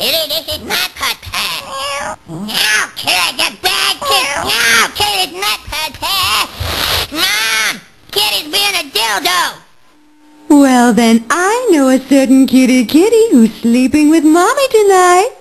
Kitty, this is my pet Now, No, Kitty, the bad kitty. Now, Kitty's not pot pie. Mom, Kitty's being a dildo. Well, then I know a certain kitty kitty who's sleeping with Mommy tonight.